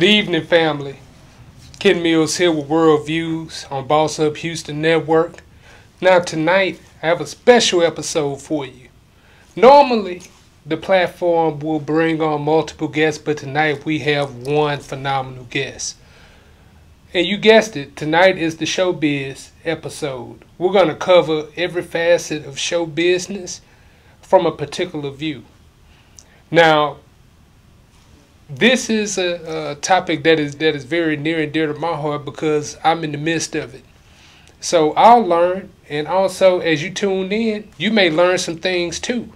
Good evening, family. Ken Mills here with World Views on Boss Up Houston Network. Now, tonight, I have a special episode for you. Normally, the platform will bring on multiple guests, but tonight we have one phenomenal guest. And you guessed it, tonight is the showbiz episode. We're going to cover every facet of show business from a particular view. Now, this is a, a, topic that is that is very near and dear to my heart because I'm in the midst of it. So I'll learn, and also as you tune in, you may learn some things too.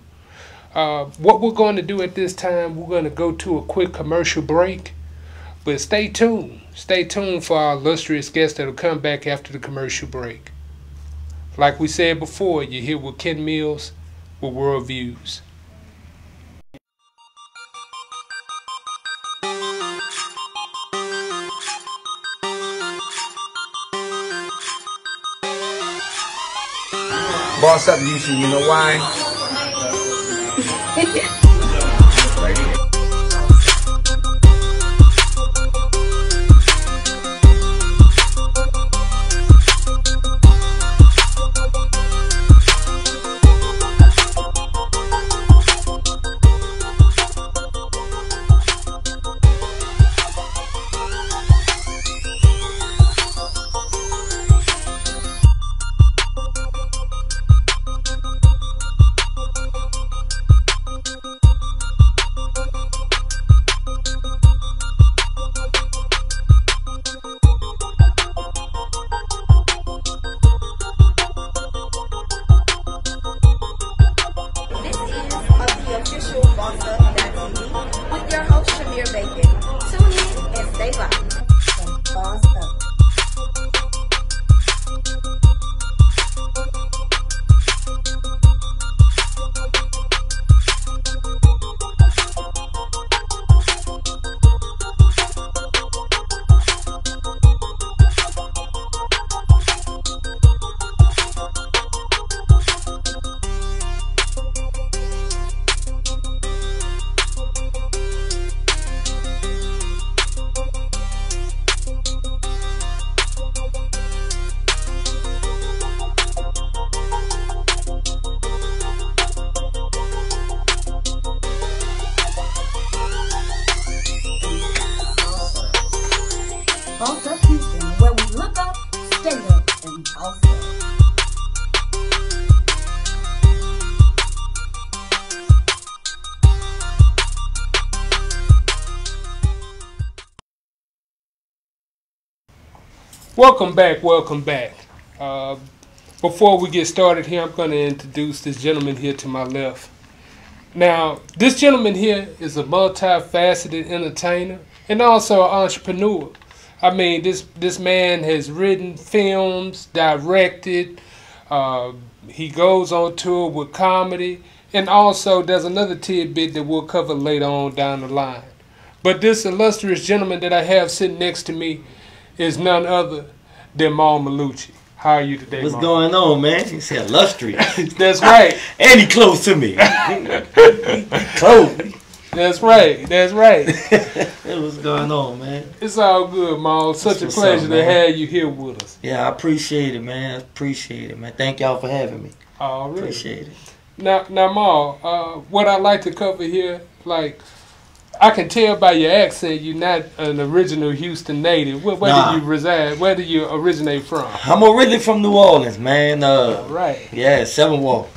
Uh, what we're going to do at this time, we're going to go to a quick commercial break, but stay tuned. Stay tuned for our illustrious guest that'll come back after the commercial break. Like we said before, you're here with Ken Mills with World Boss up, Houston. You know why? Welcome back, welcome back. Uh, before we get started here, I'm going to introduce this gentleman here to my left. Now, this gentleman here is a multifaceted entertainer and also an entrepreneur. I mean, this this man has written films, directed. Uh, he goes on tour with comedy, and also there's another tidbit that we'll cover later on down the line. But this illustrious gentleman that I have sitting next to me is none other than Mal Mallucci. How are you today, What's going on, man? He said illustrious. That's right. and he close to me. close. That's right. That's right. What's going on, man? It's all good, Mal. Such a pleasure up, to have you here with us. Yeah, I appreciate it, man. I appreciate it, man. Thank y'all for having me. All right. Appreciate it. Now, now, Mal, uh, what I'd like to cover here, like, I can tell by your accent you're not an original Houston native. Where, where Nah. do you reside? Where do you originate from? I'm originally from New Orleans, man. Uh, All right. yeah, Seventh Ward.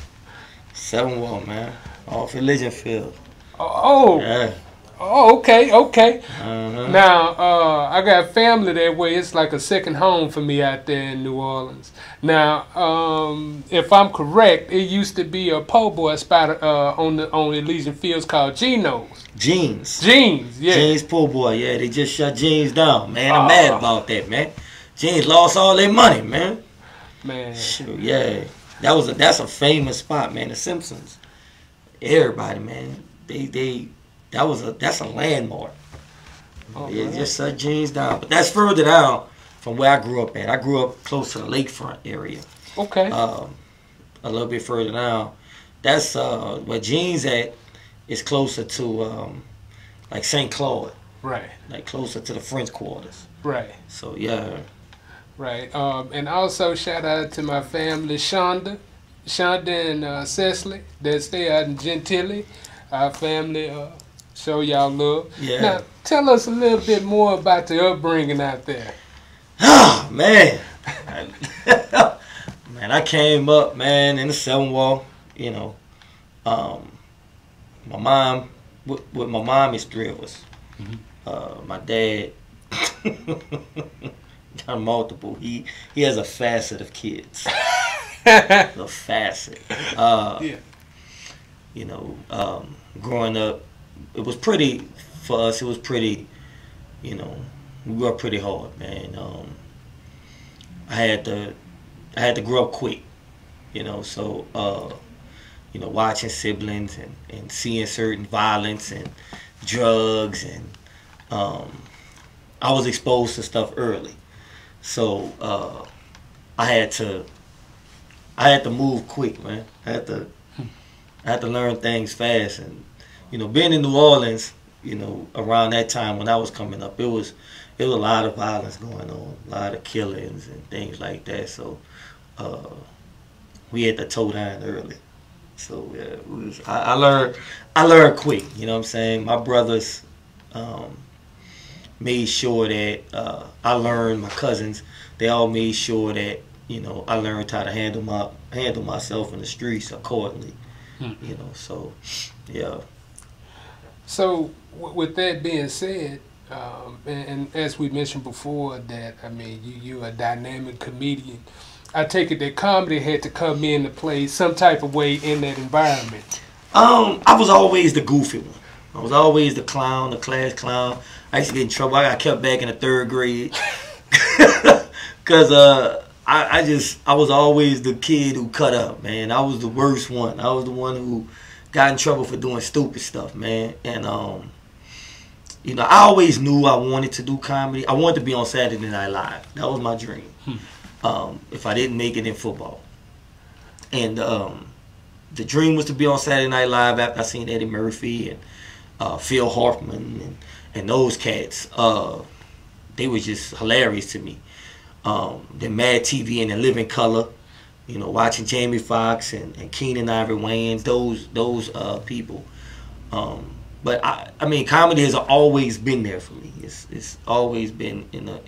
Seventh Ward, man. Off Elysian Field. Oh, Yeah. oh, okay, okay. Uh-huh. Now, uh, I got family that way. It's like a second home for me out there in New Orleans. Now, um, if I'm correct, it used to be a po' boy spot uh, on the on Elysian Fields called Geno's. Gene's. Gene's, yeah. Gene's poor boy. Yeah, they just shut Gene's down, man. I'm Oh. mad about that, man. Gene's lost all their money, man. Man, Shoot, yeah. That was a that's a famous spot, man. The Simpsons. Everybody, man. They they that was a that's a landmark. Oh, yeah, just shut Gene's down. But that's further down from where I grew up at. I grew up close to the lakefront area. okay. Um, a little bit further down. That's uh where Gene's at is closer to um like St. Claude. Right. like closer to the French quarters. Right. So yeah, Right. Um, and also shout out to my family, Shonda, Shonda and uh, Cecily that stay out in Gentilly. Our family uh, show y'all love. Yeah. Now tell us a little bit more about the upbringing out there. Ah, man. man, I came up, man, in the seventh ward, you know. Um, my mom, with, with my mom, it's three of us. Uh, my dad, got multiple. He he has a facet of kids. a facet. Uh, Yeah. You know, um, growing up, it was pretty for us. It was pretty, you know, we grew up pretty hard, man. Um, I had to, I had to grow up quick, you know. So, uh, you know, watching siblings and, and seeing certain violence and drugs and, um, I was exposed to stuff early. So uh, I had to, I had to move quick, man. I had to, I had to learn things fast, and you know, being in New Orleans, you know, around that time when I was coming up, it was, it was a lot of violence going on, a lot of killings and things like that. So, uh, we had to toe down early. So yeah, was, I, I learned, I learned quick. You know what I'm saying? My brothers, um, made sure that uh, I learned. My cousins, they all made sure that you know I learned how to handle my handle myself in the streets accordingly. You know, so yeah. So, w- with that being said, um, and, and as we mentioned before, that I mean, you you a dynamic comedian. I take it that comedy had to come in to play some type of way in that environment. Um, I was always the goofy one. I was always the clown, the class clown. I used to get in trouble. I got kept back in the third grade because uh, I, I just I was always the kid who cut up, man. I was the worst one. I was the one who got in trouble for doing stupid stuff, man. And um, you know, I always knew I wanted to do comedy. I wanted to be on Saturday Night Live. That was my dream. Um, if I didn't make it in football, and um, the dream was to be on Saturday Night Live after I seen Eddie Murphy and uh, Phil Hartman and, and those cats. Uh, they was just hilarious to me. Um, the Mad TV and the Living Color, you know, watching Jamie Foxx and, and Keenen Ivory Wayans, those those uh, people. Um, but I, I mean, comedy has always been there for me. It's it's always been in the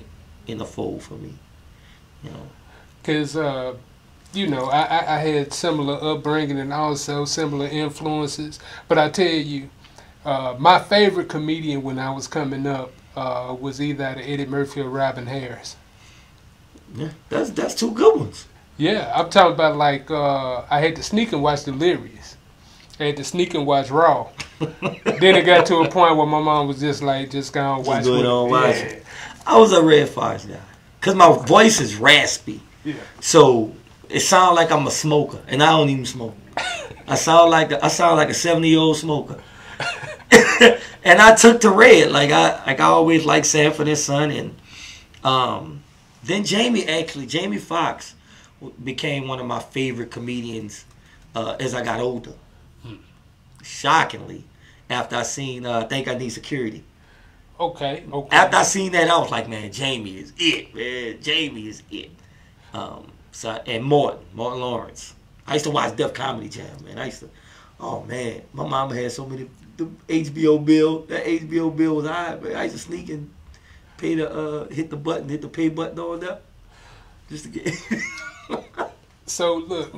in the fold for me. You know. Because, uh, you know, I, I, I had similar upbringing and also similar influences. But I tell you, uh, my favorite comedian when I was coming up uh, was either Eddie Murphy or Robin Harris. Yeah, that's that's two good ones. Yeah, I'm talking about like uh, I had to sneak and watch Delirious. I had to sneak and watch Raw. then it got to a point where my mom was just like, just go and watch with on watch Yeah. I was a Redd Foxx guy because my voice is raspy. Yeah. So it sounds like I'm a smoker, and I don't even smoke. I sound like a, I sound like a seventy year old smoker. and I took to Redd, like I like I always liked Sanford and Son, and um, then Jamie actually Jamie Foxx became one of my favorite comedians uh, as I got older. Shockingly, after I seen uh, Think I Need Security. Okay, okay. After I seen that, I was like, man, Jamie is it, man. Jamie is it. Um, so and Martin, Martin Lawrence. I used to watch Def Comedy Jam, man. I used to, oh man, my mama had so many the HBO bill. That HBO bill was high, man. I used to sneak and pay the uh, hit the button, hit the pay button on that, just to get. So look,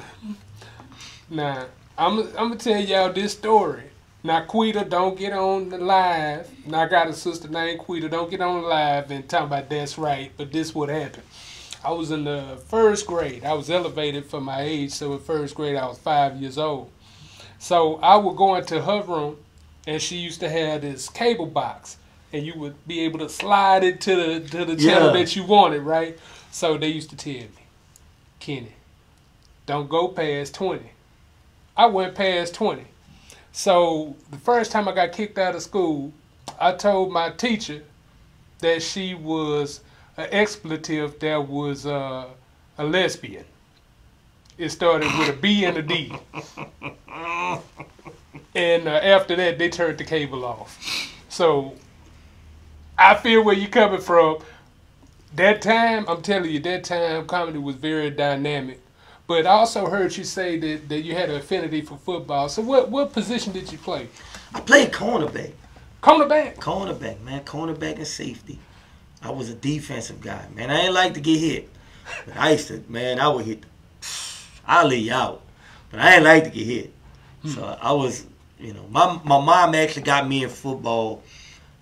now I'm I'm gonna tell y'all this story. Now Quita, don't get on the live. Now I got a sister named Quita. Don't get on live and talk about that's right. But this what happened. I was in the first grade. I was elevated for my age, so in first grade I was five years old. So I would go into her room, and she used to have this cable box, and you would be able to slide it to the to the channel Yeah. that you wanted, right? So they used to tell me, Kenny, don't go past 20. I went past 20. So the first time I got kicked out of school, I told my teacher that she was an expletive that was uh, a lesbian. It started with a B and a D. And uh, after that, they turned the cable off. So I feel where you're coming from. That time, I'm telling you, that time comedy was very dynamic. But I also heard you say that, that you had an affinity for football. So what what position did you play? I played cornerback. Cornerback. Cornerback, man. Cornerback and safety. I was a defensive guy, man. I ain't like to get hit. But I used to, man, I would hit. I'll lay you out. But I ain't like to get hit. So I was, you know, my, my mom actually got me in football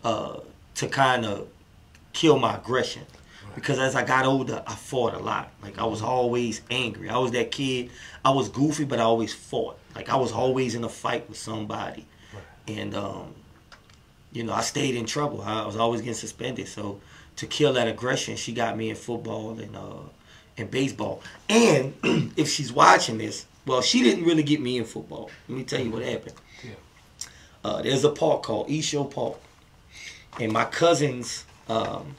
uh, to kind of kill my aggression. Because as I got older, I fought a lot. Like I was always angry. I was that kid. I was goofy, but I always fought. Like I was always in a fight with somebody. And um, you know, I stayed in trouble. I was always getting suspended. So to kill that aggression, she got me in football and uh, and baseball. And if she's watching this, well, she didn't really get me in football. Let me tell you what happened. Yeah. Uh, there's a park called East Shore Park, and my cousins, um,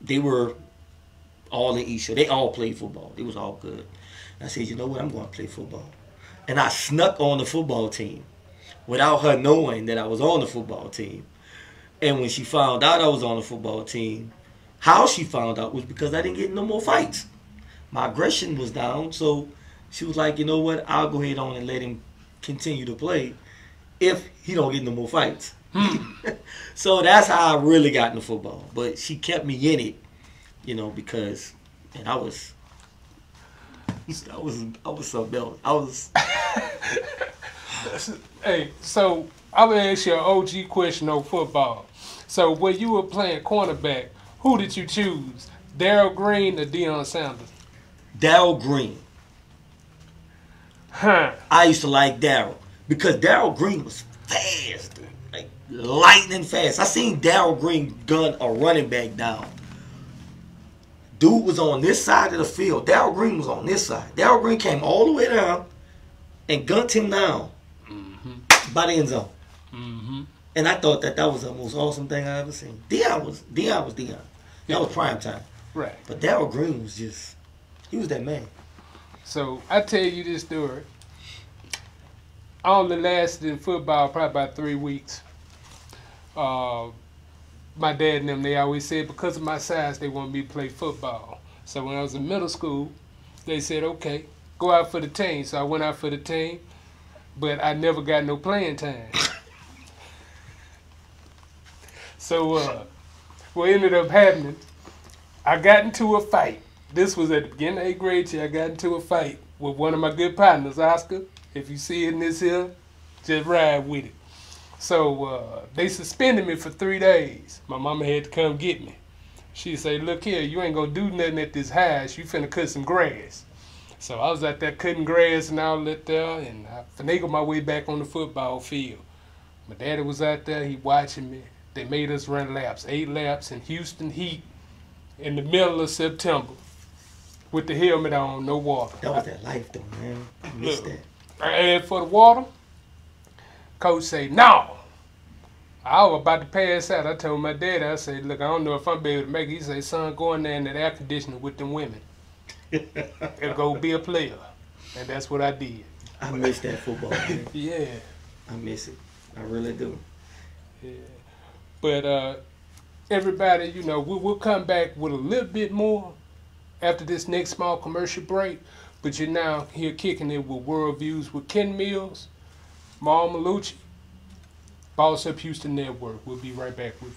they were all in East. They all played football. It was all good. I said, you know what? I'm going to play football, and I snuck on the football team without her knowing that I was on the football team. And when she found out I was on the football team, how she found out was because I didn't get no more fights. My aggression was down, so she was like, you know what? I'll go ahead on and let him continue to play if he don't get no more fights. so that's how I really got into football. But she kept me in it, you know, because and I was I was I was something else. I was Hey, so I'm gonna ask you an OG question on football. So when you were playing cornerback, who did you choose? Darrell Green or Deion Sanders? Darrell Green. Huh. I used to like Darrell because Darrell Green was fast, lightning fast. I seen Darrell Green gun a running back down. Dude was on this side of the field. Darrell Green was on this side. Darrell Green came all the way down and gunned him down by the end zone. Mm-hmm. And I thought that that was the most awesome thing I ever seen. Deion was Deion was Deion. That was prime time. Right. But Darrell Green was just he was that man. So I tell you this story. I only lasted in football probably about three weeks. Uh, my dad and them, they always said because of my size, they wanted me to play football. So when I was in middle school, they said, okay, go out for the team. So I went out for the team, but I never got no playing time. so uh, what ended up happening, I got into a fight. This was at the beginning of eighth grade year. I got into a fight with one of my good partners, Oscar. If you see it in this here, just ride with it. So uh, they suspended me for three days. My mama had to come get me. She said, look here, you ain't gonna do nothing at this house. You finna cut some grass. So I was out there cutting grass and all that there, and I finagled my way back on the football field. My daddy was out there, he watching me. They made us run laps, eight laps in Houston heat in the middle of September with the helmet on, no water. That was that life though, man. I missed Look. that. Asked for the water. Coach say, no. I was about to pass out. I told my dad, I said, look, I don't know if I'm able to make it. He said, son, go in there in that air conditioner with them women. and go be a player. And that's what I did. I miss that football, man. Yeah. I miss it. I really do. Yeah. But uh, everybody, you know, we, we'll come back with a little bit more after this next small commercial break. But you're now here kicking it with World Views with Ken Mills, Mal Mallucci, Boss Up Houston Network. We'll be right back with you.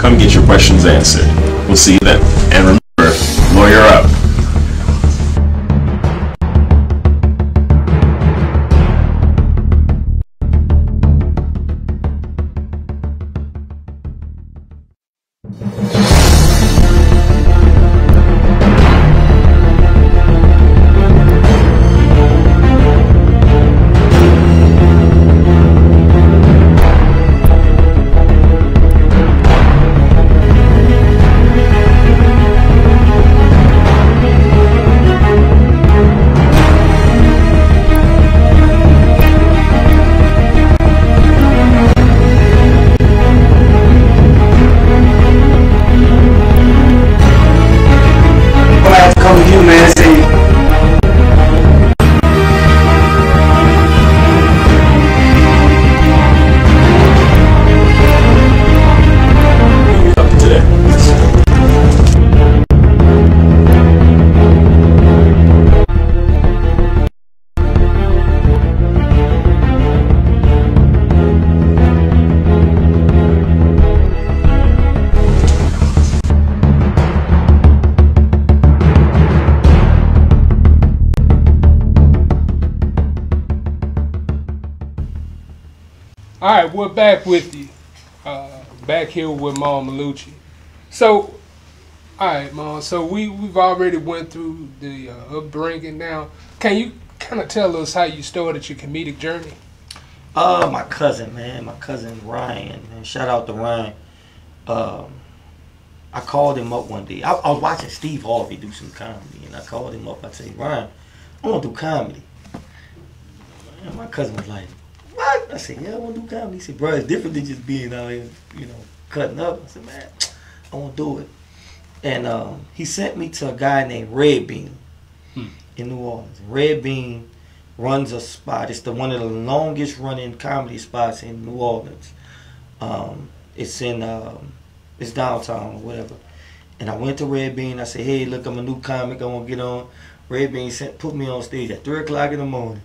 Come get your questions answered. We'll see you then. And remember, right, we're back with you. Uh, back here with Mom Mallucci. So, all right, Mom. So we we've already went through the uh, upbringing. Now, can you kind of tell us how you started your comedic journey? Uh, my cousin, man, my cousin Ryan. Shout out to Ryan. Um, I called him up one day. I, I was watching Steve Harvey do some comedy, and I called him up. I said, Ryan, I want to do comedy. And my cousin was like, What? I said, Yeah, I want to do comedy. He said, Bro, it's different than just being out here, you know, cutting up. I said, Man, I want to do it. And um, he sent me to a guy named Red Bean in New Orleans. Red Bean runs a spot. It's the one of the longest running comedy spots in New Orleans. Um, it's in um, it's downtown or whatever. And I went to Red Bean. I said, "Hey, look, I'm a new comic. I want to get on." Red Bean sent put me on stage at three o'clock in the morning.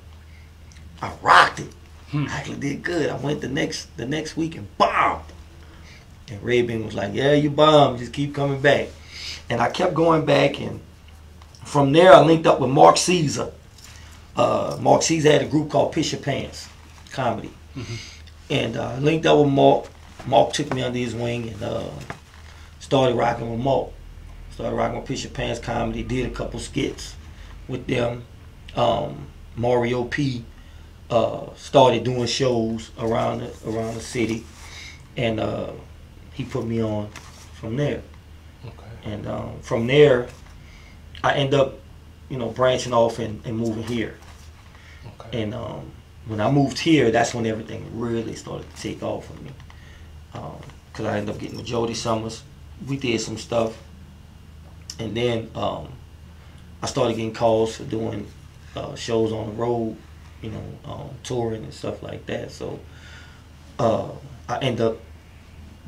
I rocked it. I actually did good. I went the next the next week and bombed. And Bean was like, "Yeah, you bombed. Just keep coming back." And I kept going back, and from there I linked up with Mark Caesar. Uh, Mark Caesar had a group called Piss Your Pants Comedy, and uh, I linked up with Mark. Mark took me under his wing and uh, started rocking with Mark. Started rocking with Piss Your Pants Comedy. Did a couple skits with them. Um, Mario P. Uh, started doing shows around the, around the city, and uh, he put me on from there. Okay. And um, from there, I end up, you know, branching off and, and moving here. Okay. And um, when I moved here, that's when everything really started to take off for me. Because I ended up getting with Jody Summers. We did some stuff. And then um, I started getting calls for doing uh, shows on the road, you know, um, touring and stuff like that. So uh, I end up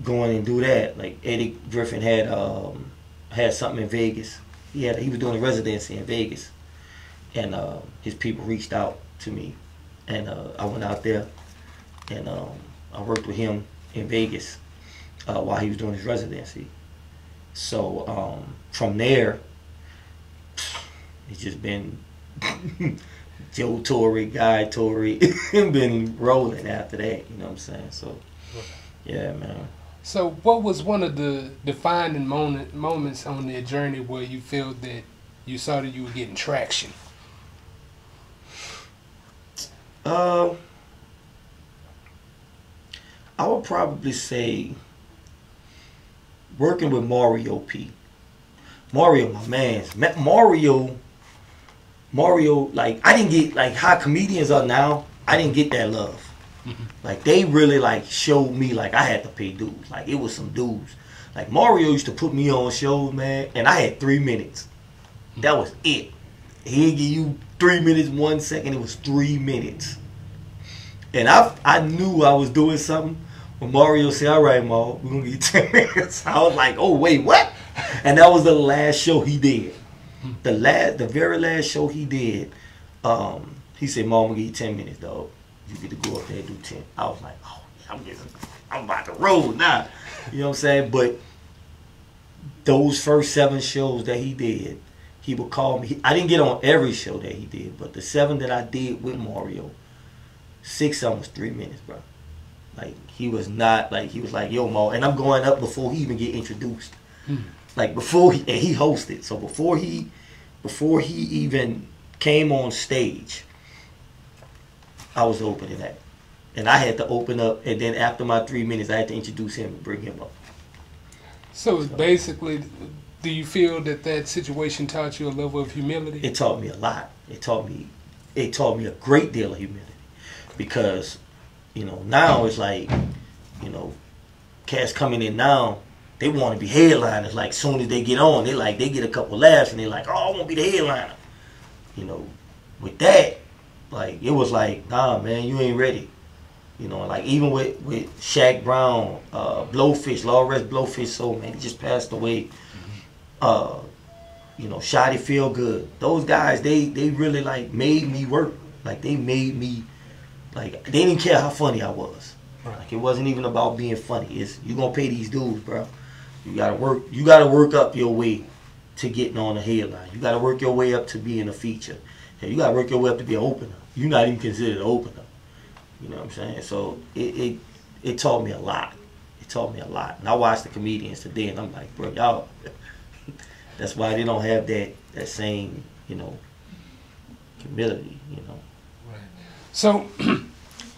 going and do that. Like Eddie Griffin had um, had something in Vegas. He had he was doing a residency in Vegas, and uh, his people reached out to me, and uh, I went out there, and um, I worked with him in Vegas uh, while he was doing his residency. So um, from there, it's just been Joe Torre, Guy Torre, been rolling after that. You know what I'm saying? So yeah, man. So, what was one of the defining moment, moments on their journey where you felt that you saw that you were getting traction? Uh, I would probably say working with Mario P. Mario, my man's Ma- Mario. Mario, like I didn't get like how comedians are now. I didn't get that love. Mm-hmm. Like they really like showed me like I had to pay dues. Like it was some dues. Like Mario used to put me on shows, man, and I had three minutes. Mm-hmm. That was it. He didn't give you three minutes, one second. It was three minutes. And I I knew I was doing something when Mario said, All right, Ma, we're gonna you 10 minutes. I was like, Oh wait, what? And that was the last show he did. The last the very last show he did, um, he said, Mom, I'm gonna give you 10 minutes, dog. You get to go up there and do 10. I was like, Oh, I'm getting I'm about to roll now. You know what I'm saying? But those first seven shows that he did, he would call me. I didn't get on every show that he did, but the seven that I did with Mario, six of them was three minutes, bro. Like he was not like he was like, yo, Mo, and I'm going up before he even get introduced. Like before he and he hosted, so before he before he even came on stage, I was opening that. And I had to open up and then after my three minutes I had to introduce him and bring him up. So, it's basically, do you feel that that situation taught you a level of humility? it taught me a lot. It taught me it taught me a great deal of humility. Because, you know, now it's like, you know, cats coming in now, they want to be headliners. Like soon as they get on, they like they get a couple laughs and they like, oh, I want to be the headliner. You know, with that, like it was like, nah, man, you ain't ready. You know, like even with with Shaq Brown, uh, Blowfish, Lawrence Blowfish, so man, he just passed away. Uh, you know, Shotty Feel Good. Those guys, they they really like made me work. Like they made me, like they didn't care how funny I was. Like it wasn't even about being funny. It's you gonna pay these dudes, bro. You gotta work. You gotta work up your way to getting on the headline. You gotta work your way up to being a feature. And you gotta work your way up to be an opener. You're not even considered an opener. You know what I'm saying? So it, it it taught me a lot. It taught me a lot. And I watched the comedians today, and I'm like, bro, y'all. that's why they don't have that that same, you know, humility. You know. Right. So,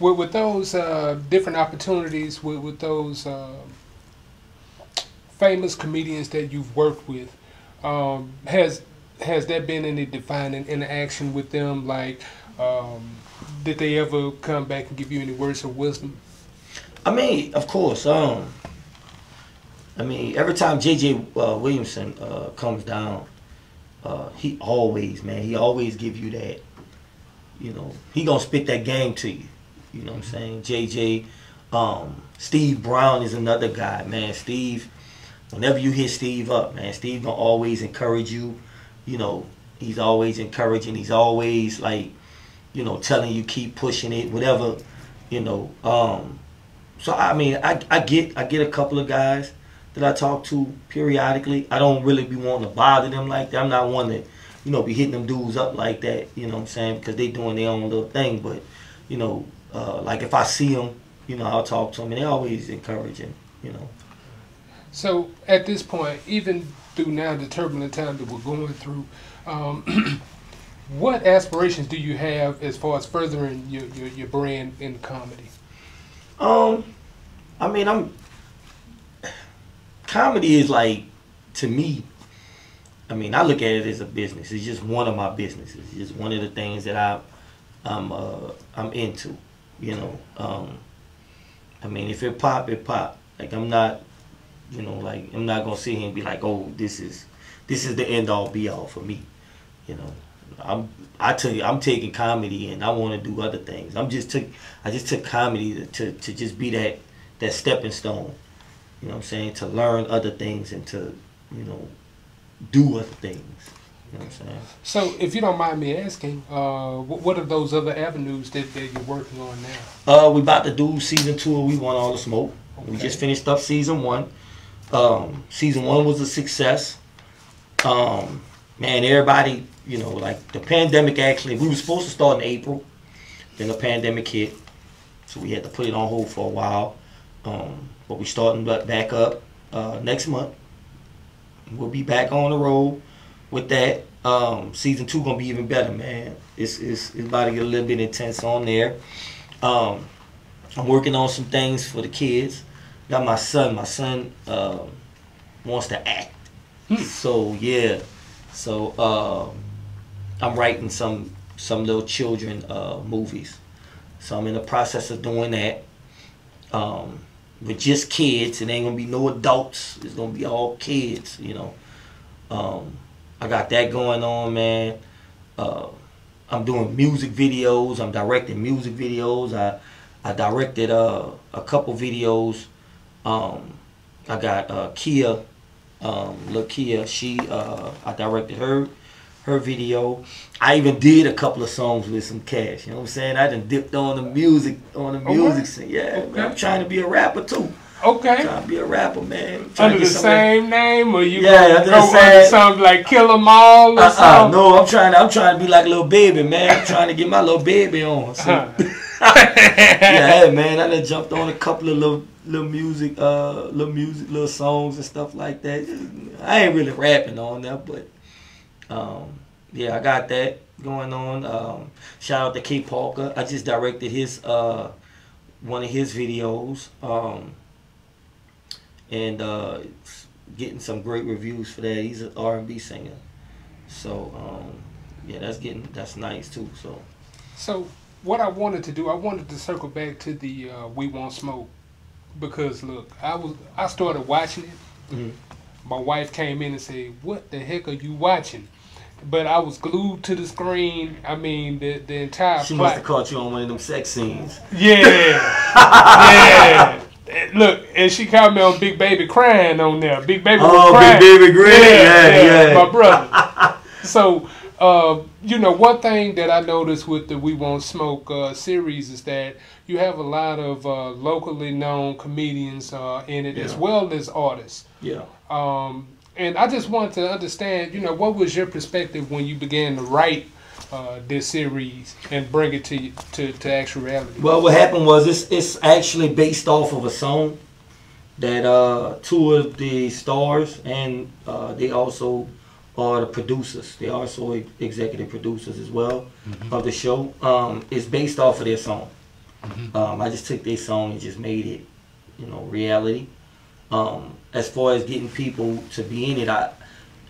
with, with those uh, different opportunities, with, with those uh, famous comedians that you've worked with, um, has has there been any defining interaction with them? Like, um, did they ever come back and give you any words of wisdom? I mean, of course. Um, I mean, every time JJ uh, Williamson uh, comes down, uh, he always, man, he always give you that. You know, he gonna spit that game to you. You know what I'm saying? JJ, um, Steve Brown is another guy, man. Steve, whenever you hit Steve up, man, Steve gonna always encourage you. You know, he's always encouraging. He's always like, you know, telling you keep pushing it, whatever. You know, um, so I mean, I, I get I get a couple of guys that I talk to periodically. I don't really be wanting to bother them like that. I'm not one that, you know, be hitting them dudes up like that. You know what I'm saying? Because they doing their own little thing. But, you know, uh, like if I see them, you know, I'll talk to them, and they always encouraging. You know. So, at this point, even through now the turbulent time that we're going through, um, what aspirations do you have as far as furthering your, your, your brand in comedy? Um, I mean, I'm comedy is like to me. I mean, I look at it as a business. It's just one of my businesses. It's just one of the things that I, I'm, uh, I'm into. You know, um, I mean, if it pop, it pop. Like I'm not, you know, like I'm not gonna sit here and be like, oh, this is, this is the end all be all for me. You know, I'm, I tell you, I'm taking comedy and I want to do other things. I'm just took, I just took comedy to, to, to just be that, that stepping stone you know what I'm saying, to learn other things and to, you know, do other things. You know what I'm saying? So, if you don't mind me asking, uh, what are those other avenues that, that you're working on now? Uh, we about to do season two of We Want All the Smoke. We just finished up season one. Um, season one was a success. Um, man, everybody, you know, like the pandemic actually, we were supposed to start in April. Then the pandemic hit. So we had to put it on hold for a while. Um, but we're starting back up uh, next month. We'll be back on the road with that. Um, season two gonna be even better, man. It's, it's it's about to get a little bit intense on there. Um, I'm working on some things for the kids. Got my son. My son uh, wants to act. So yeah. So uh, I'm writing some some little children uh, movies. So I'm in the process of doing that. Um, with just kids. It ain't gonna be no adults. It's gonna be all kids. You know. Um, I got that going on, man. Uh, I'm doing music videos. I'm directing music videos. I I directed uh, a couple videos. Um, I got uh, Kia, um, Lakia. She uh, I directed her her video. I even did a couple of songs with some cash. You know what I'm saying? I done dipped on the music on the music scene. Yeah, Okay. man, I'm trying to be a rapper too. Okay. Trying to be a rapper, man. Under the get some of that- same name, or you Yeah, under the go under same- something like Kill 'Em All or Uh-uh, something? no, I'm trying to I'm trying to be like a little baby, man. I'm trying to get my little baby on. So, Huh. yeah, hey, man, I done jumped on a couple of little little music, uh, little music, little songs and stuff like that. I ain't really rapping on that, but um, yeah, I got that going on. Um, shout out to K Parker. I just directed his uh, one of his videos, um, and uh, getting some great reviews for that. He's an R&B singer, so um, yeah, that's getting that's nice too. So. So what I wanted to do, I wanted to circle back to the uh, We Won't Smoke because look, I was I started watching it. Mhm. My wife came in and said, "What the heck are you watching?" But I was glued to the screen. I mean, the the entire She plot. must have caught you on one of them sex scenes. Yeah, yeah. Look, and she caught me on Big Baby crying on there. Big Baby was Oh, Big. Baby Green. Yeah, yeah. my brother. so, uh, you know, one thing that I noticed with the We Won't Smoke uh, series is that you have a lot of uh, locally known comedians uh, in it, as well as artists. Yeah. Um, and I just wanted to understand, you know, what was your perspective when you began to write uh, this series and bring it to to, to actuality? Well, what happened was it's it's actually based off of a song that uh, two of the stars and uh, they also are the producers. They are also executive producers as well of the show. Um, it's based off of their song. Um, I just took their song and just made it, you know, reality. Um, as far as getting people to be in it, I,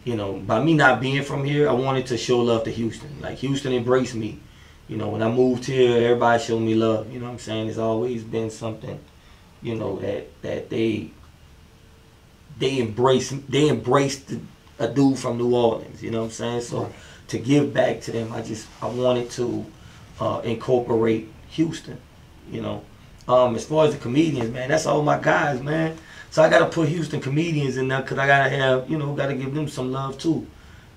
you know, by me not being from here, I wanted to show love to Houston. Like Houston embraced me. You know, when I moved here, everybody showed me love. You know what I'm saying? It's always been something, you know, that that they they embrace they embraced a dude from New Orleans. You know what I'm saying? So Right. to give back to them, I just I wanted to uh, incorporate Houston. You know, um, as far as the comedians, man, that's all my guys, man. So I gotta put Houston comedians in there because I gotta have, you know, gotta give them some love too.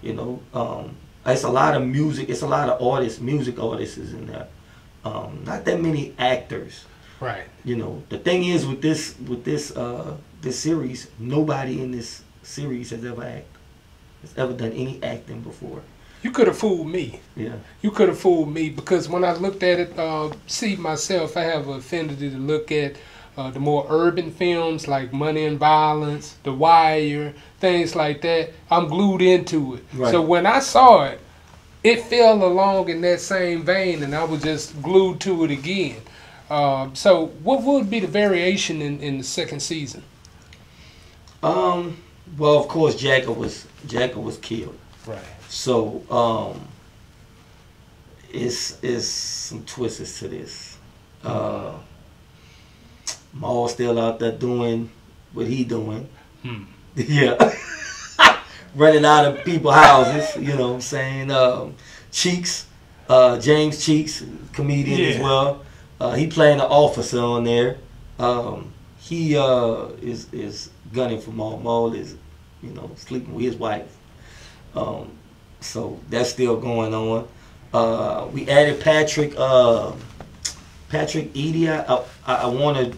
You know, um, it's a lot of music. It's a lot of artists, music artists is in there. Um, not that many actors. Right. You know, the thing is with this with this uh, this series, nobody in this series has ever acted, has ever done any acting before. You could have fooled me. Yeah. You could have fooled me because when I looked at it, uh, see myself, I have an affinity to look at uh, the more urban films like Money and Violence, The Wire, things like that. I'm glued into it. Right. So when I saw it, it fell along in that same vein, and I was just glued to it again. Um, so what would be the variation in, in the second season? Um. Well, of course, Jagger was Jagger was killed. Right. So um, it's it's some twists to this. Uh, Mal still out there doing what he doing. Hmm. Yeah. Running out of people houses, you know what I'm saying? Um, Cheeks, uh, James Cheeks, comedian as well. Uh, he playing the officer on there. Um, he uh, is is gunning for Mal. Mal is, you know, sleeping with his wife. Um, so that's still going on. Uh, we added Patrick uh, Patrick Edie. I, I, I want to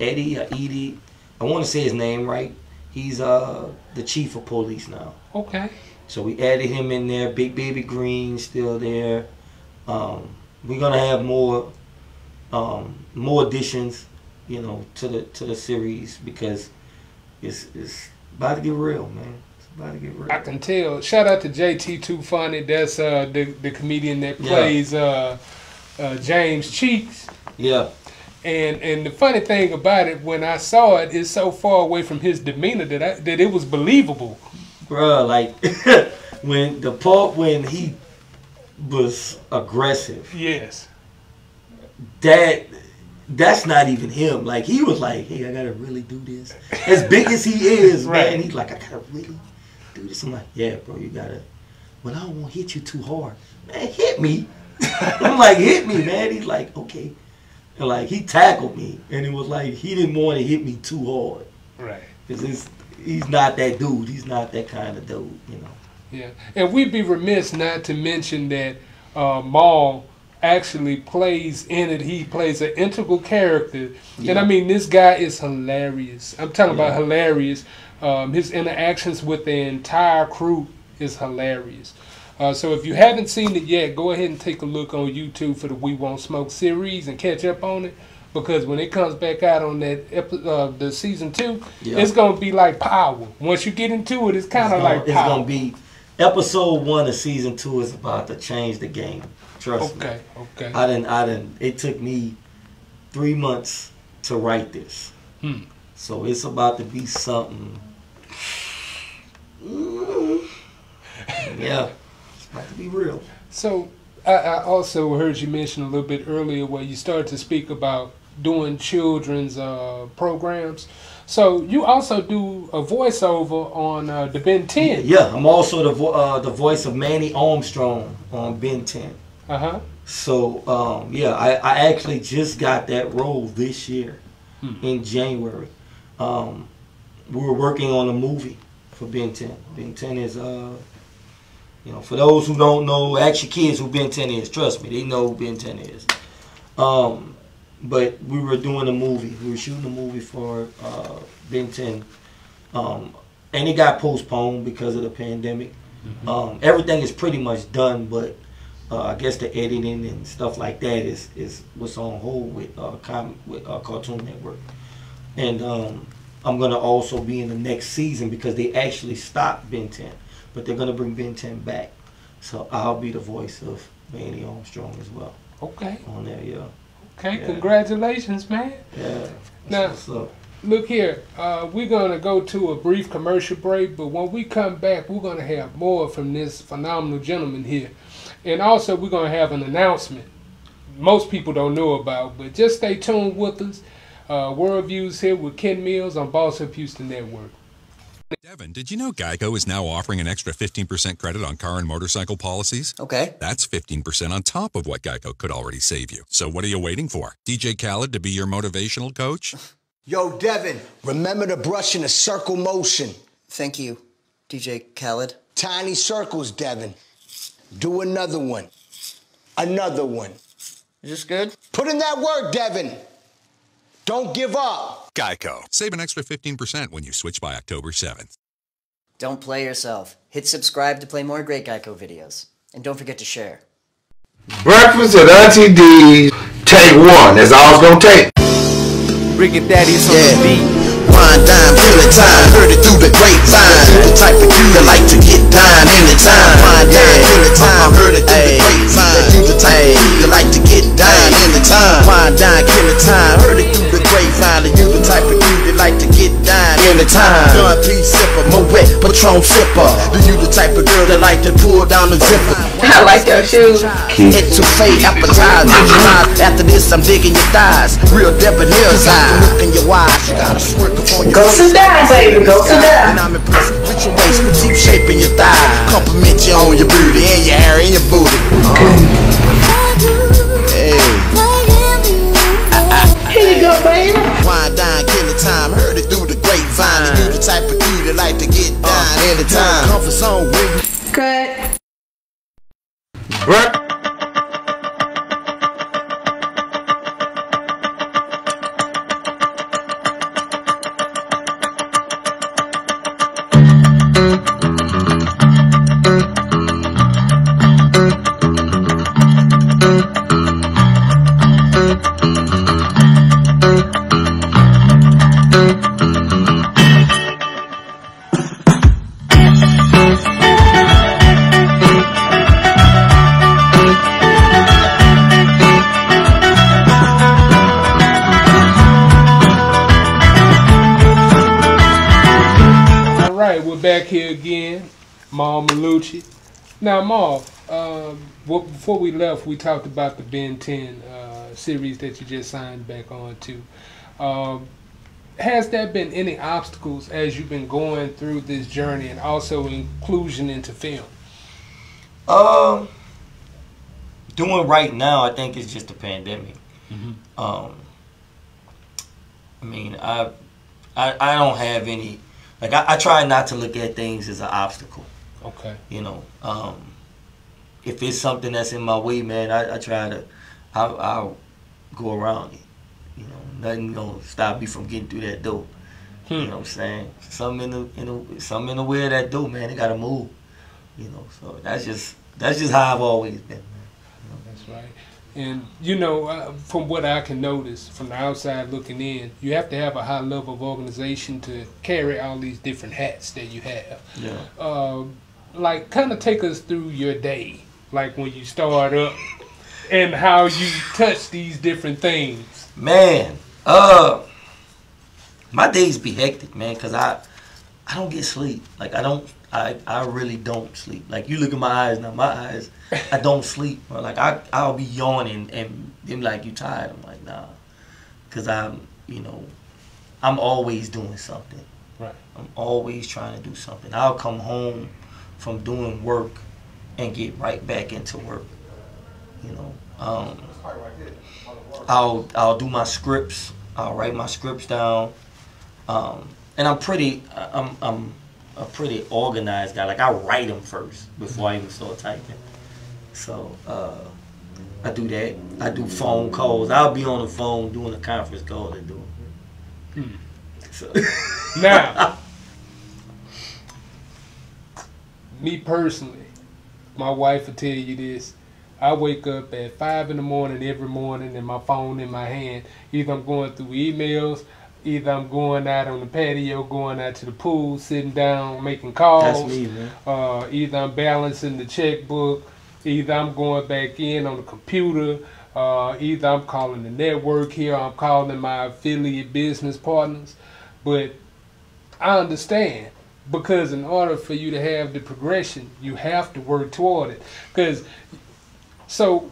Eddie or Edie. I want to say his name right. He's uh, the chief of police now. Okay. So we added him in there. Big Baby Green still there. Um, we're gonna have more um, more additions, you know, to the to the series because it's it's about to get real, man. It's about to get real. I can tell. Shout out to JT Too Funny. That's uh, the the comedian that Yeah. plays uh, uh, James Cheeks. yeah, And and the funny thing about it, when I saw it, it's so far away from his demeanor that I, that it was believable. bruh, like when the part when he was aggressive, Yes. that that's not even him. Like he was like, "Hey, I gotta really do this." As big as he is, Right. man, he's like, "I gotta really do this." I'm like, "Yeah, bro, you gotta." Well, I don't want to hit you too hard, man. Hit me. I'm like, "Hit me, man." He's like, "Okay," and like he tackled me, and it was like he didn't want to hit me too hard Right. because he's not that dude. He's not that kind of dude, you know. Yeah. And we'd be remiss not to mention that uh, Mal actually plays in it. He plays an integral character. And I mean, this guy is hilarious. I'm talking about hilarious. Um, his interactions with the entire crew is hilarious. Uh, so if you haven't seen it yet, go ahead and take a look on YouTube for the We Won't Smoke series and catch up on it. Because when it comes back out on that epi- uh, the season two, Yeah. it's gonna be like Power. Once you get into it, it's kind of like it's gonna be episode one of season two is about to change the game. Trust me. Okay, okay. I didn't. I didn't. It took me three months to write this, Hmm. so it's about to be something. Mm. Yeah, it's about to be real. So I, I also heard you mention a little bit earlier where you started to speak about doing children's uh, programs. So you also do a voiceover on uh, the Ben 10. Yeah, I'm also the vo- uh, the voice of Manny Armstrong on Ben 10. Uh huh. So um, yeah, I, I actually just got that role this year Hmm. in January. Um, we were working on a movie for Ben 10. Ben 10 is uh, you know, for those who don't know, actually kids who Ben 10 is. Trust me, they know who Ben 10 is. Um, but we were doing a movie. We were shooting a movie for uh, Ben 10, um, and it got postponed because of the pandemic. Um, everything is pretty much done, but uh, I guess the editing and stuff like that is is what's on hold with uh, com- with uh, Cartoon Network. And um, I'm gonna also be in the next season because they actually stopped Ben 10, but they're gonna bring Ben 10 back. So I'll be the voice of Manny Armstrong as well Okay. on there. Yeah, Okay. Yeah. Congratulations, man. yeah. That's Now-. Look here, uh, we're gonna go to a brief commercial break, but when we come back, we're gonna have more from this phenomenal gentleman here, and also we're gonna have an announcement. Most people don't know about, but just stay tuned with us. Uh, World Views here with Ken Mills on Boss Up Houston Network. Devin, did you know Geico is now offering an extra 15% credit on car and motorcycle policies? Okay. That's 15% on top of what Geico could already save you. So what are you waiting for? DJ Khaled to be your motivational coach? Yo, Devin, remember to brush in a circle motion. Thank you, DJ Khaled. Tiny circles, Devin. Do another one. Another one. Is this good? Put in that work, Devin. Don't give up. Geico. Save an extra 15% when you switch by October 7th. Don't play yourself. Hit subscribe to play more great Geico videos. And don't forget to share. Breakfast at Auntie D's. Take one. That's all it's gonna take. Ricky Daddy's on Yeah. the beat. Wine, dime, good time, heard it through the grapevine. The type of you that like to get dine anytime. Wine, dime, good time, heard it through the grapevine. You the type of you that like to get dine anytime. Wine, dine, kill time, heard it through the grapevine. You the type of you that like to get dine anytime. Gun, please sipper, Moet, Patron sipper. Do you the type of girl that like to pull down the zipper? I like your shoes. Etouffee, appetizer, visualize. After this, I'm digging your thighs. Real debonair's eyes. Look in your eyes. You got a smirk upon your Go sit down, baby. Go sit And. I'm impressed with your waist, petite shape in your thigh. Compliment you on your beauty and your hair and your booty. Hey. Here you go, baby. Wine, dine, killing time. Heard it through the grapevine. You the type of dude that like to get uh, down anytime. Comfort zone when you Cut. Break. Now, Mal, um, what, before we left, we talked about the Ben 10 uh, series that you just signed back on to. Um, has there been any obstacles as you've been going through this journey and also inclusion into film? Um, doing right now, I think it's just the pandemic. Um, I mean, I, I, I don't have any. Like, I, I try not to look at things as an obstacle. Okay. You know, um, if it's something that's in my way, man, I, I try to, I'll, I'll go around it. You know, nothing gonna stop me from getting through that door. You know what I'm saying? Something in the, in the something in the way of that door, man. It gotta move. You know, so that's just that's just how I've always been. That's right. And you know, uh, from what I can notice from the outside looking in, you have to have a high level of organization to carry all these different hats that you have. Yeah. Uh, like, kind of take us through your day, like when you start up, and how you touch these different things. Man, uh, my days be hectic, man, cause I, I don't get sleep. Like I don't, I, I really don't sleep. Like you look at my eyes now, my eyes, I don't sleep. Like I, I'll be yawning and them like you tired. I'm like nah, cause I'm, you know, I'm always doing something. Right. I'm always trying to do something. I'll come home from doing work and get right back into work. You know, um, I'll I'll do my scripts. I'll write my scripts down, um, and I'm pretty I'm I'm a pretty organized guy. Like I write them first before I even start typing. So uh, I do that. I do phone calls. I'll be on the phone doing a conference call and doing. So Now, me personally, my wife will tell you this. I wake up at five in the morning every morning and my phone in my hand. Either I'm going through emails, either I'm going out on the patio, going out to the pool, sitting down, making calls. That's me, man. Uh, either I'm balancing the checkbook, either I'm going back in on the computer, uh, either I'm calling the network here, I'm calling my affiliate business partners. But I understand because in order for you to have the progression, you have to work toward it. Because so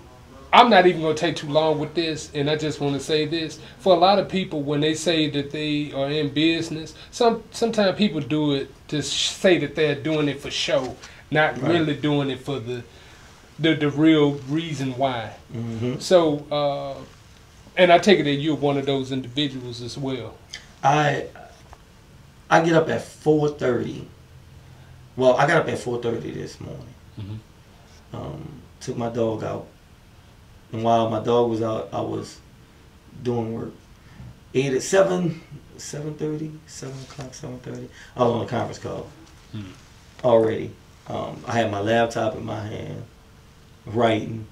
I'm not even going to take too long with this, and I just want to say this: for a lot of people, when they say that they are in business, some sometimes people do it to say that they're doing it for show, not Right. really doing it for the the, the real reason why. Mhm. So, uh, and I take it that you're one of those individuals as well. I I get up at four thirty. Well, I got up at four thirty this morning. Um, took my dog out, and while my dog was out, I was doing work. Eight at seven, seven thirty, seven o'clock, seven thirty. I was on a conference call already. Um, I had my laptop in my hand, writing,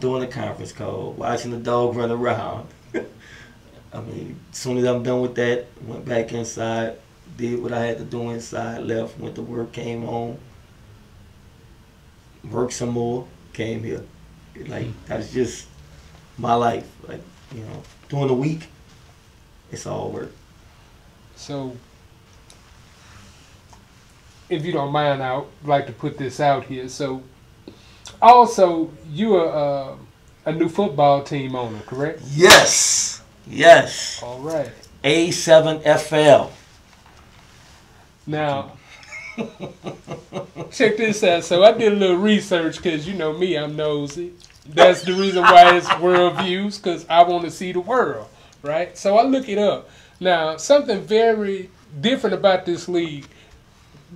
doing a conference call, watching the dog run around. I mean, as soon as I'm done with that, went back inside, did what I had to do inside, left, went to work, came home, worked some more, came here. Like that's just my life. Like you know, during the week, it's all work. So, if you don't mind, I'd like to put this out here. So, also, you are uh, a new football team owner, correct? Yes, yes. All right. A7FL. Now, check this out. So, I did a little research because you know me, I'm nosy. That's the reason why it's world views because I want to see the world, right? So, I look it up. Now, something very different about this league.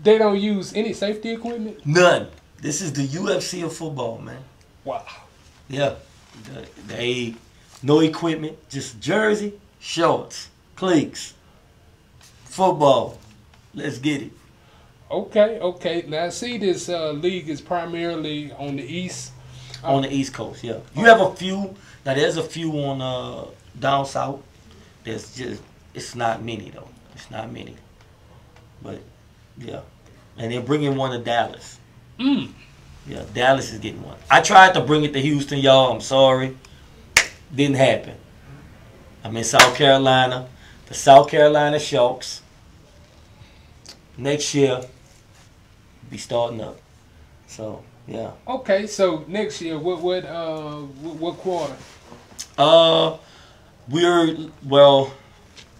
They don't use any safety equipment. None. This is the UFC of football, man. Wow. Yeah. The- They no equipment, just jersey, shorts, cleats, football. Let's get it. Okay, okay. Now I see this uh, league is primarily on the east. on the East Coast. Yeah, you have a few. Now there's a few on uh, down south. There's just it's not many though. It's not many. But yeah, and they're bringing one to Dallas. Mm. Yeah, Dallas is getting one. I tried to bring it to Houston, y'all. I'm sorry, didn't happen. I'm in South Carolina, the South Carolina Sharks. Next year, be starting up. So yeah. Okay, so next year, what what uh what, quarter? Uh, we're well.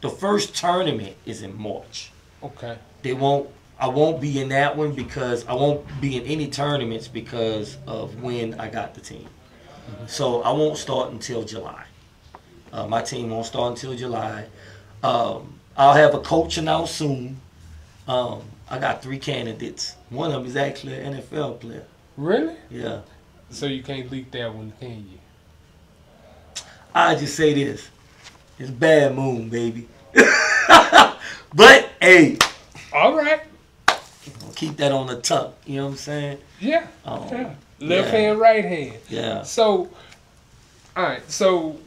The first tournament is in March. Okay. They won't. I won't be in that one because I won't be in any tournaments because of when I got the team. So I won't start until July. Uh, my team won't start until July. Um, I'll have a coach announced soon. Um, I got three candidates. One of them is actually an NFL player. Really? Yeah. So you can't leak that one, can you? I just say this. It's bad moon, baby. but hey, All right. keep that on the tuck. You know what I'm saying? Yeah. Um, yeah. Left yeah. hand, right hand. Yeah. So, all right. So,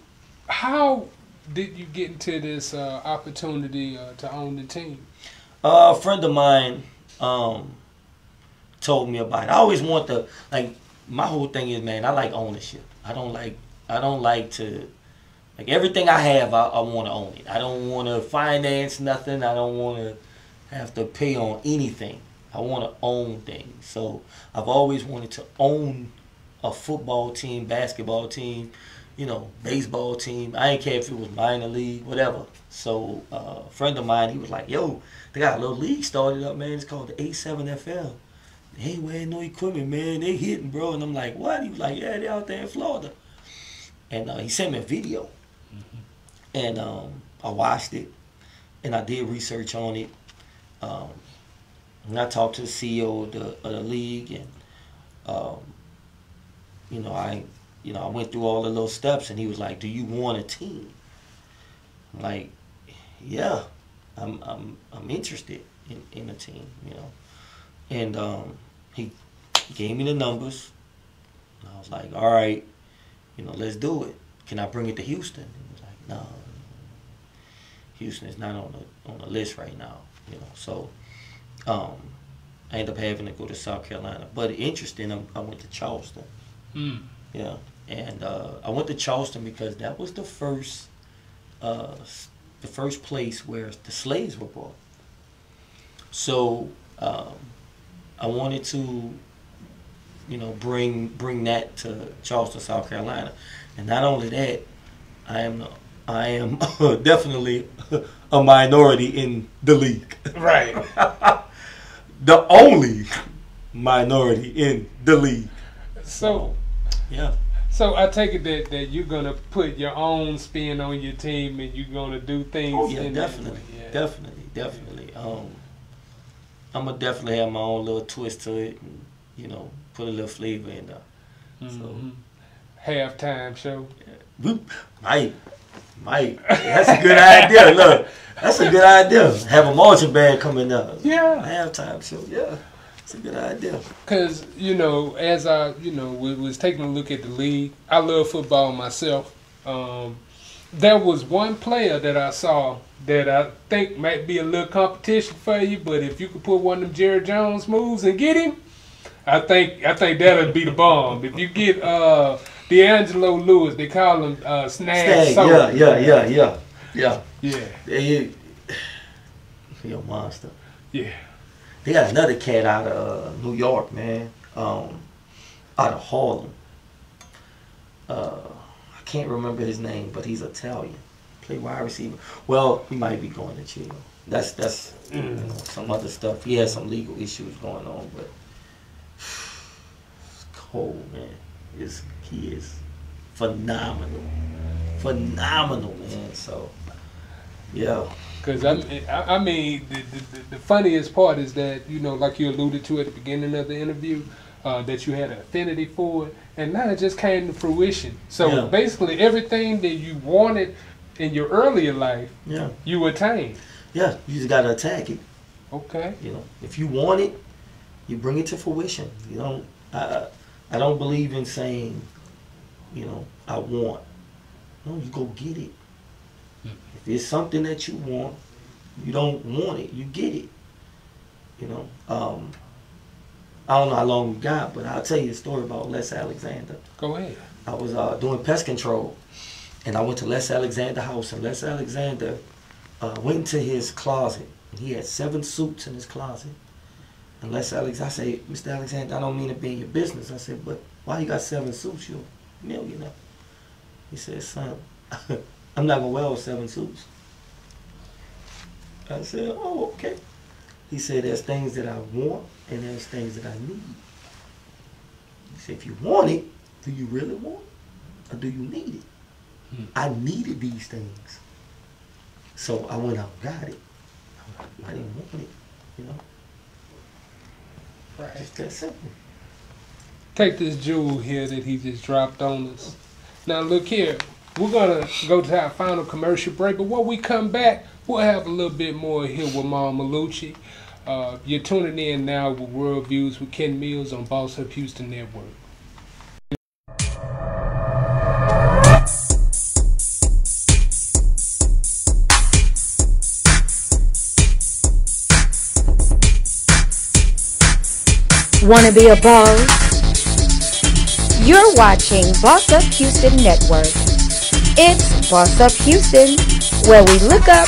how did you get into this uh, opportunity uh, to own the team? A friend of mine um, told me about it. I always want to like my whole thing is man, I like ownership. I don't like I don't like to like everything I have I, I want to own it. I don't want to finance nothing. I don't want to have to pay on anything. I want to own things. So I've always wanted to own a football team, basketball team, you know, baseball team. I didn't care if it was minor league, whatever. So uh, a friend of mine, he was like, "Yo, they got a little league started up, man. It's called the A7FL. They ain't wearing no equipment, man. They hitting, bro." And I'm like, "What?" He was like, "Yeah, they out there in Florida." And uh, he sent me a video, and um, I watched it, and I did research on it. Um, and I talked to the CEO of the, of the league, and um, you know, I, you know, I went through all the little steps, and he was like, "Do you want a team?" I'm like, "Yeah, I'm, I'm, I'm interested in, in a team," you know, and um, he gave me the numbers. And I was like, all right, you know, let's do it. Can I bring it to Houston? He was like, no, Houston is not on the on the list right now. You know, so um, I ended up having to go to South Carolina. But interesting, I, I went to Charleston. Mm. Yeah, and uh, I went to Charleston because that was the first, uh, the first place where the slaves were brought. So um, I wanted to, you know, bring bring that to Charleston, South Carolina, and not only that, I am I am definitely a minority in the league. Right. the only minority in the league. So, yeah. So I take it that, that you're gonna put your own spin on your team and you're gonna do things. Oh yeah, in definitely. Yeah. definitely, definitely. Um, I'm gonna definitely have my own little twist to it, and you know, put a little flavor in there. Mhm. Halftime show. Whoop. Mike, might. That's a good idea. Look, that's a good idea. Have a marching band coming up. Yeah. Halftime show. Yeah, it's a good idea. Cause you know, as I you know was, was taking a look at the league, I love football myself. Um, there was one player that I saw that I think might be a little competition for you, but if you could put one of them Jerry Jones moves and get him, I think I think that'll be the bomb. If you get uh D'Angelo Lewis, they call him uh, Snag. Soul. Yeah, yeah, yeah, yeah, yeah. Yeah. He, he a monster. Yeah. They got another cat out of uh, New York, man. Um, out of Harlem. Uh, I can't remember his name, but he's Italian. Play wide receiver. Well, he might be going to jail. That's that's you know, some other stuff. He has some legal issues going on, but it's cold, man. Is he is phenomenal, phenomenal, man. So yeah. Because I, I mean, the, the, the funniest part is that, you know, like you alluded to at the beginning of the interview, uh, that you had an affinity for it, and now it just came to fruition. So Yeah. basically, everything that you wanted in your earlier life, Yeah. you attained. Yeah, you just gotta attack it. Okay. You know, if you want it, you bring it to fruition. You don't. I I don't believe in saying, you know, I want. No, you go get it. If it's something that you want, you don't want it, you get it. You know. Um, I don't know how long we got, but I'll tell you a story about Les Alexander. Go ahead. I was uh, doing pest control, and I went to Les Alexander house, and Les Alexander uh, went into his closet. And he had seven suits in his closet. And Les Alex, I say, Mr. Alexander, I don't mean to be in your business. I said, but why you got seven suits? You're a millionaire. He said, son, I'm not gonna wear all seven suits. I said, oh, okay. He said, there's things that I want and there's things that I need. He said, if you want it, do you really want it? Or do you need it? Hmm. I needed these things. So I went out and got it. I didn't want it, you know? Right. Just that simple. Take this jewel here that he just dropped on us. Now look here, we're gonna go to our final commercial break, but when we come back, we'll have a little bit more here with Mal Mallucci. Uh, you're tuning in now with World Views with Ken Mills on Boss Up Houston Network. Wanna be a boss? You're watching Boss Up Houston Network. It's Boss Up Houston, where we look up,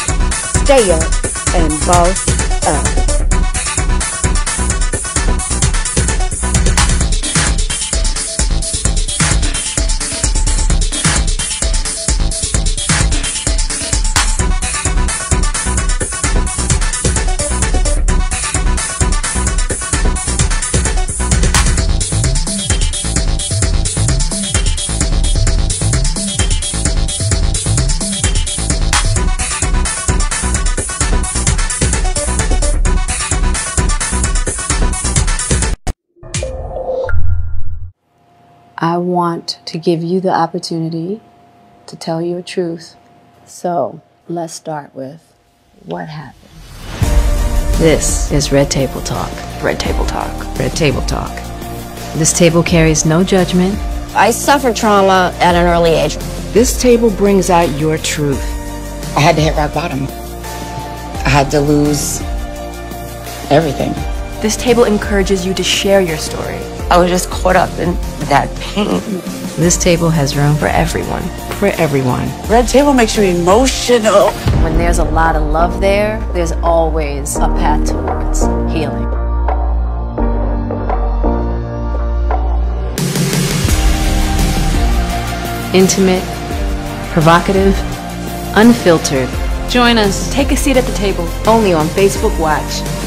stay up, and boss up. To give you the opportunity to tell your truth. So let's start with what happened. This is Red Table Talk. Red Table Talk. Red Table Talk. This table carries no judgment. I suffered trauma at an early age. This table brings out your truth. I had to hit rock bottom. I had to lose everything. This table encourages you to share your story. I was just caught up in that pain. This table has room for everyone. For everyone. Red table makes you emotional. When there's a lot of love there, there's always a path towards healing. Intimate, provocative, unfiltered. Join us. Take a seat at the table. Only on Facebook Watch.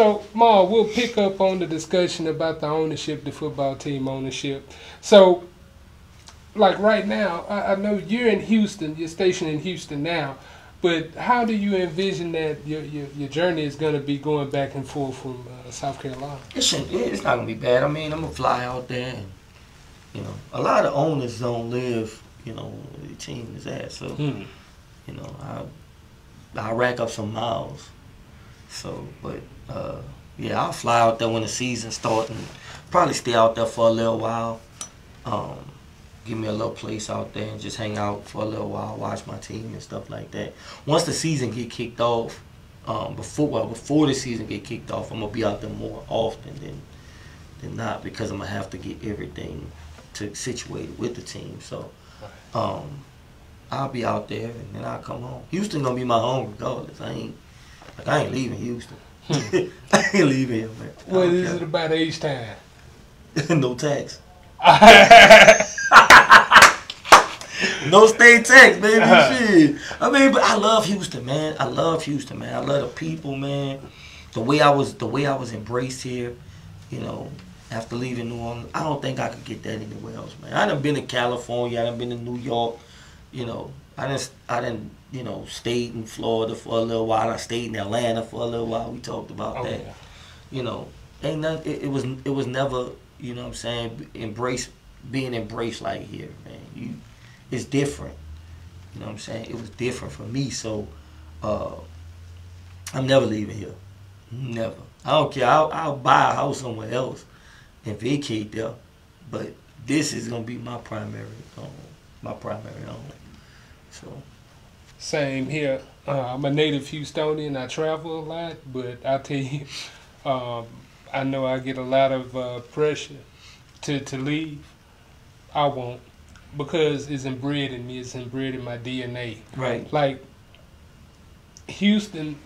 So, Ma, we'll pick up on the discussion about the ownership, the football team ownership. So, like right now, I, I know you're in Houston, you're stationed in Houston now, but how do you envision that your your, your journey is going to be going back and forth from uh, South Carolina? It shouldn't, it's not gonna be bad. I mean, I'm gonna fly out there, and you know, a lot of owners don't live, you know, where the team is at. So, Hmm. you know, I I rack up some miles. So, but uh, yeah, I'll fly out there when the season starts and probably stay out there for a little while. Um, give me a little place out there and just hang out for a little while, watch my team and stuff like that. Once the season get kicked off, um, before well before the season get kicked off, I'm gonna be out there more often than than not because I'm gonna have to get everything to situated with the team. So, um, I'll be out there and then I'll come home. Houston gonna be my home regardless. I ain't like I ain't leaving Houston. I ain't leaving here, man. I What don't is care. it about age time? no tax. no state tax, baby. Uh-huh. Shit. I mean, but I love Houston, man. I love Houston, man. I love the people, man. The way I was, the way I was embraced here, you know. After leaving New Orleans, I don't think I could get that anywhere else, man. I done been to California, I done been to New York, you know. I didn't, I didn't, you know, stayed in Florida for a little while. I stayed in Atlanta for a little while. We talked about Oh, that yeah. you know, ain't not, it, it was it was never, you know what I'm saying, embrace being embraced like here, man. You it's different. You know what I'm saying? It was different for me, so uh I'm never leaving here. Never. I don't care. I'll, I'll buy a house somewhere else and vacate there, but this is gonna be my primary home. My primary home. So Same here. Uh, I'm a native Houstonian. I travel a lot, but I tell you, um, I know I get a lot of uh, pressure to, to leave. I won't because it's inbred in me. It's inbred in my DNA. Right. Like Houston,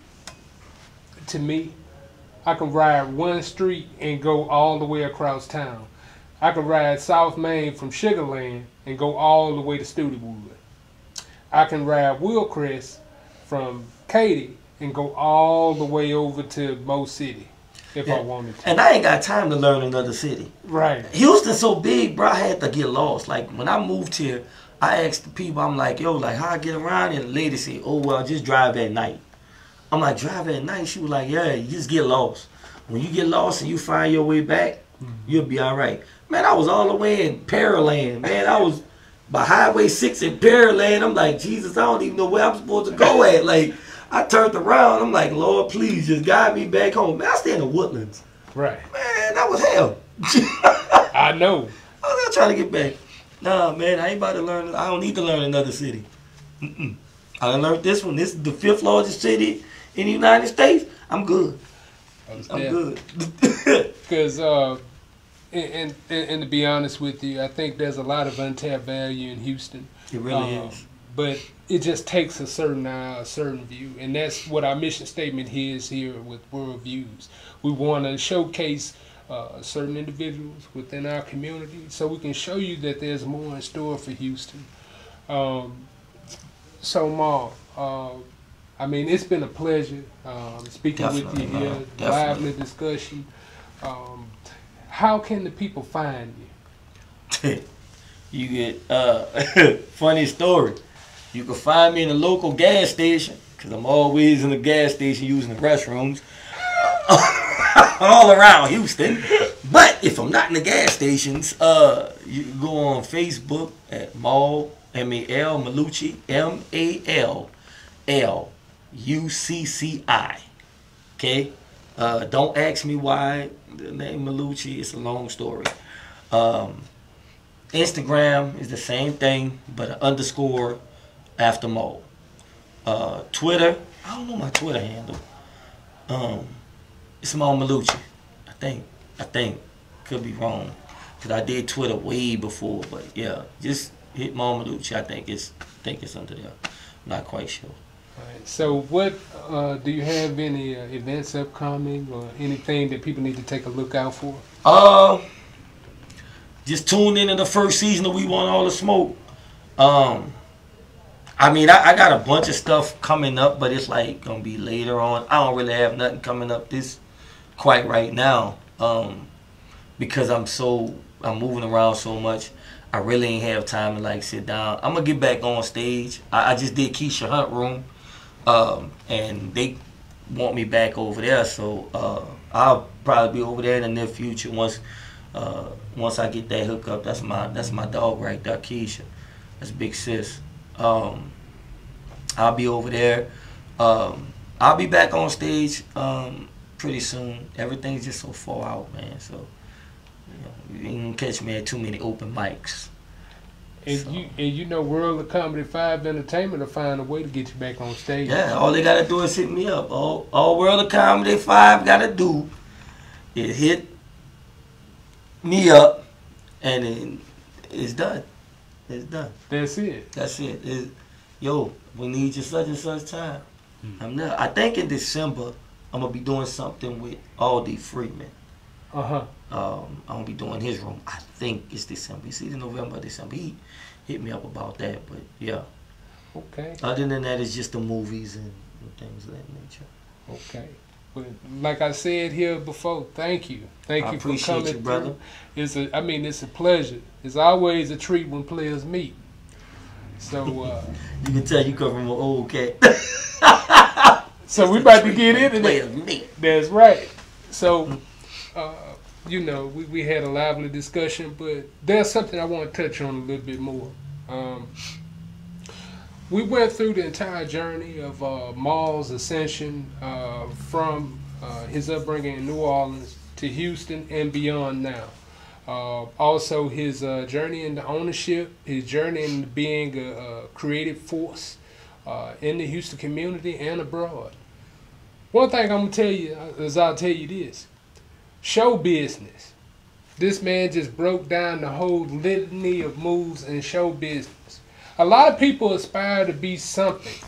to me, I can ride one street and go all the way across town. I can ride South Main from Sugar Sugarland and go all the way to Studewood. I can ride Wilcrest from Katy and go all the way over to Mo City if I wanted to. And I ain't got time to learn another city. Right. Houston's so big, bro. I had to get lost. Like when I moved here, I asked the people, I'm like, yo, like how I get around? And the lady said, oh well, just drive at night. I'm like, drive at night. She was like, yeah, you just get lost. When you get lost and you find your way back, mm-hmm. you'll be all right. Man, I was all the way in Pearland. Man, I was by Highway Six in Pearland. I'm like, Jesus, I don't even know where I'm supposed to go at. Like, I turned around. I'm like, Lord, please just guide me back home. Man, I stay in the woodlands. Right. Man, that was hell. I know. I was trying to get back. Nah, man, I ain't about to learn. I don't need to learn another city. Mm-mm. I learned this one. This is the fifth largest city in the United States. I'm good. I'm good. Because, uh, and, and, and to be honest with you, I think there's a lot of untapped value in Houston. It really Um, is. But it just takes a certain eye, a certain view, and that's what our mission statement is here with World Views. We want to showcase uh, certain individuals within our community, so we can show you that there's more in store for Houston. Um, so, Ma, uh, I mean, it's been a pleasure um, speaking with you here, Definitely. lively discussion. Um, how can the people find you? you get uh funny story. You can find me in a local gas station because I'm always in the gas station using the restrooms all around Houston. But if I'm not in the gas stations, uh, you can go on Facebook at Mal M A L Mallucci M A L L U C C I. Okay. Uh, don't ask me why the name Mallucci. It's a long story. Um, Instagram is the same thing, but an underscore after Mo. Uh, Twitter, I don't know my Twitter handle. Um, it's Mo Mallucci. I think. I think. Could be wrong. Cause I did Twitter way before, but yeah, just hit Mo Mallucci. I think it's I think it's under there. I'm not quite sure. Right. So, what uh, do you have any uh, events upcoming or anything that people need to take a look out for? Uh, just tune in to the first season of We Want All the Smoke. Um, I mean, I, I got a bunch of stuff coming up, but it's like gonna be later on. I don't really have nothing coming up this quite right now, um, because I'm so I'm moving around so much. I really ain't have time to like sit down. I'm gonna get back on stage. I, I just did Keisha Hunt Room, um, and they want me back over there. So uh, I'll probably be over there in the near future once uh, once I get that hook up. That's my that's my dog right there, Keisha. That's big sis. Um, I'll be over there. Um, I'll be back on stage um, pretty soon. Everything's just so far out, man. So you, know, you gonna catch me at too many open mics. And you and you know World of Comedy Five Entertainment will find a way to get you back on stage. Yeah, all they gotta do is hit me up. All all World of Comedy Five gotta do is hit me up, and then it's done. It's done. That's it. That's it. It's, yo, we need you such and such time. I'm there. I think in December I'm gonna be doing something with Aldi Freeman. Uh huh. Um, I'm gonna be doing his room. I think it's December. It's either November or December. He hit me up about that, but yeah. Okay. Other than that, it's just the movies and, and things of that nature. Okay. But like I said here before, thank you, thank I you for appreciate coming you, brother. through. It's a, I mean, it's a pleasure. It's always a treat when players meet. So, uh, You can tell you come from an old cat. so we about to get into Players that. meet. That's right. So, uh, you know, we, we had a lively discussion, but there's something I want to touch on a little bit more. Um, we went through the entire journey of uh, Mal's ascension uh, from uh, his upbringing in New Orleans to Houston and beyond now. Uh, also, his uh, journey into ownership, his journey into being a, a creative force uh, in the Houston community and abroad. One thing I'm gonna tell you is I'll tell you this: show business. This man just broke down the whole litany of moves in show business. A lot of people aspire to be something.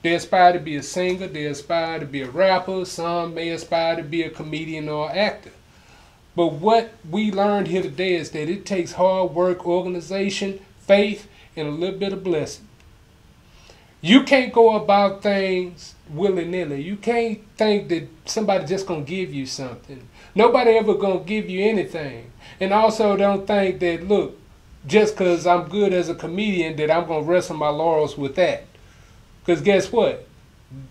They aspire to be a singer, they aspire to be a rapper, some may aspire to be a comedian or actor. But what we learned here today is that it takes hard work, organization, faith, and a little bit of blessing. You can't go about things willy nilly. You can't think that somebody just gonna give you something. Nobody ever gonna give you anything. And also don't think that look, just cause I'm good as a comedian that I'm gonna rest on my laurels with that. Cause guess what?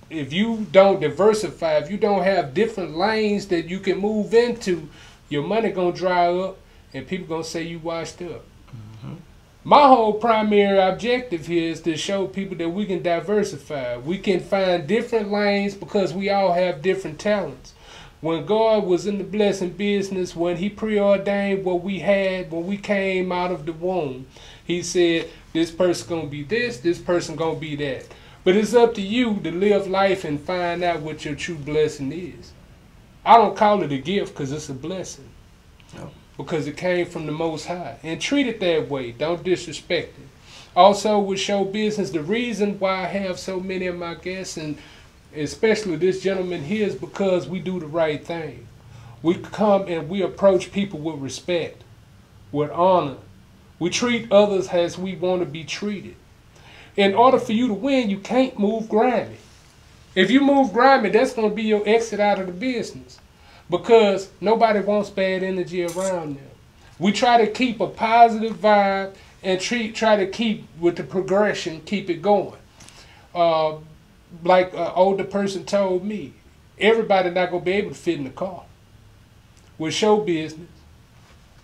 If you don't diversify, if you don't have different lanes that you can move into, your money gonna dry up and people gonna say you washed up. Mm-hmm. My whole primary objective here is to show people that we can diversify. We can find different lanes because we all have different talents. When God was in the blessing business, when He preordained what we had when we came out of the womb, He said, This person gonna be this, this person gonna be that. But it's up to you to live life and find out what your true blessing is. I don't call it a gift because it's a blessing because it came from the Most High. And treat it that way. Don't disrespect it. Also, with show business, the reason why I have so many of my guests, and especially this gentleman here, is because we do the right thing. We come and we approach people with respect, with honor. We treat others as we want to be treated. In order for you to win, you can't move grimy. If you move grimy, that's going to be your exit out of the business because nobody wants bad energy around them. We try to keep a positive vibe and treat, try to keep with the progression, keep it going. Uh, like an older person told me, everybody not gonna be able to fit in the car. With show business,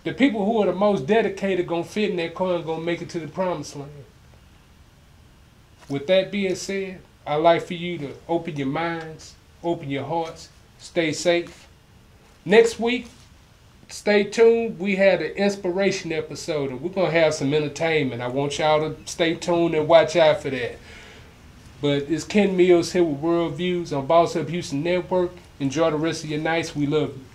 the people who are the most dedicated gonna fit in that car and gonna make it to the promised land. With that being said, I'd like for you to open your minds, open your hearts, stay safe. Next week, stay tuned. We had an inspiration episode, and we're gonna have some entertainment. I want y'all to stay tuned and watch out for that. But it's Ken Mills here with World Views on Boss Up Houston Network. Enjoy the rest of your nights. We love you.